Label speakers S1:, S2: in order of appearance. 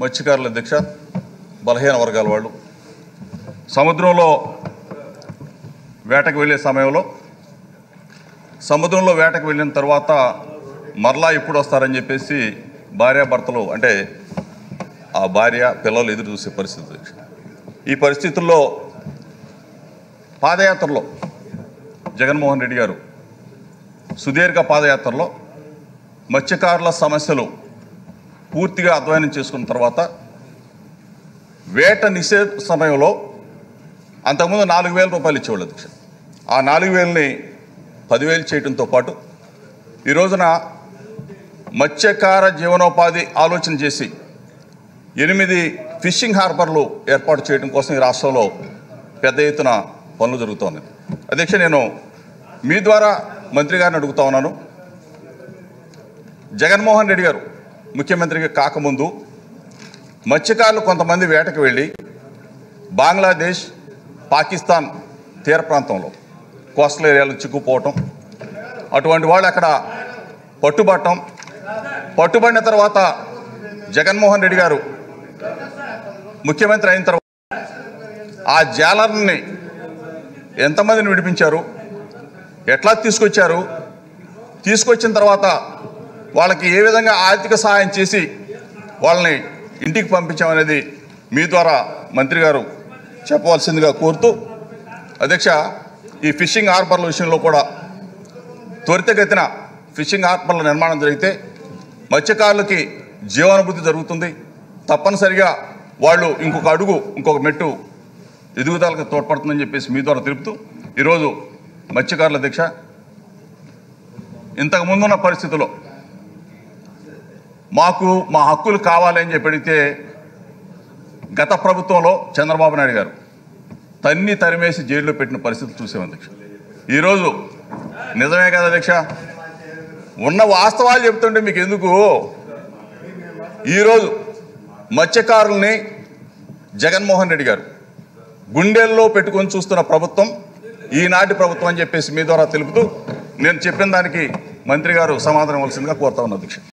S1: మత్స్యకారుల దీక్ష బలహీన వర్గాల వాళ్ళు. సముద్రంలో వేటకు వెళ్ళే సమయంలో సముద్రంలో వేటకు వెళ్ళిన తర్వాత మరలా ఎప్పుడు వస్తారని చెప్పేసి భార్యాభర్తలు అంటే ఆ భార్య పిల్లలు ఎదురు చూసే పరిస్థితి ఈ పరిస్థితుల్లో పాదయాత్రలో జగన్మోహన్ రెడ్డి గారు సుదీర్ఘ పాదయాత్రలో మత్స్యకారుల సమస్యలు పూర్తిగా అధ్యయనం చేసుకున్న తర్వాత వేట నిషేధ సమయంలో అంతకుముందు నాలుగు వేల రూపాయలు ఇచ్చేవాళ్ళు అధ్యక్ష. ఆ నాలుగు వేలని పదివేలు చేయడంతో పాటు ఈ రోజున మత్స్యకార జీవనోపాధి ఆలోచన చేసి ఎనిమిది ఫిషింగ్ హార్బర్లు ఏర్పాటు చేయడం కోసం ఈ రాష్ట్రంలో పెద్ద ఎత్తున పనులు జరుగుతున్నాయి అధ్యక్ష నేను మీ ద్వారా మంత్రి గారిని అడుగుతా ఉన్నాను. జగన్మోహన్ రెడ్డి గారు ముఖ్యమంత్రిగా కాకముందు మత్స్యకారులు కొంతమంది వేటకు వెళ్ళి బంగ్లాదేశ్ పాకిస్తాన్ తీర ప్రాంతంలో కోస్టల్ ఏరియాలో చిక్కుపోవటం అటువంటి వాళ్ళు అక్కడ పట్టుబట్టం పట్టుబడిన తర్వాత జగన్మోహన్ రెడ్డి గారు ముఖ్యమంత్రి అయిన తర్వాత ఆ జాలర్ని ఎంతమందిని విడిపించారు ఎట్లా తీసుకొచ్చారు తీసుకొచ్చిన తర్వాత వాళ్ళకి ఏ విధంగా ఆర్థిక సహాయం చేసి వాళ్ళని ఇంటికి పంపించామనేది మీ ద్వారా మంత్రి గారు చెప్పవలసిందిగా కోరుతూ అధ్యక్ష ఈ ఫిషింగ్ హార్బర్ల విషయంలో కూడా త్వరితగతిన ఫిషింగ్ హార్బర్ల నిర్మాణం జరిగితే మత్స్యకారులకి జీవనభృతి జరుగుతుంది. తప్పనిసరిగా వాళ్ళు ఇంకొక అడుగు ఇంకొక మెట్టు ఎదుగుదలకు తోడ్పడుతుందని చెప్పేసి మీ ద్వారా తెలుపుతూ ఈరోజు మత్స్యకారుల దీక్ష. ఇంతకు ముందున్న పరిస్థితుల్లో మాకు మా హక్కులు కావాలని చెప్పి అడిగితే గత ప్రభుత్వంలో చంద్రబాబు నాయుడు గారు తన్ని తరిమేసి జైల్లో పెట్టిన పరిస్థితులు చూసాం అధ్యక్ష. ఈరోజు నిజమే కదా అధ్యక్ష? ఉన్న వాస్తవాలు చెప్తుంటే మీకు ఎందుకు? ఈరోజు మత్స్యకారుల్ని జగన్మోహన్ రెడ్డి గారు గుండెల్లో పెట్టుకొని చూస్తున్న ప్రభుత్వం ఈనాటి ప్రభుత్వం అని చెప్పేసి మీ ద్వారా తెలుపుతూ నేను చెప్పిన దానికి మంత్రి గారు సమాధానం ఇవ్వాల్సిందిగా కోరుతా ఉన్నా అధ్యక్ష.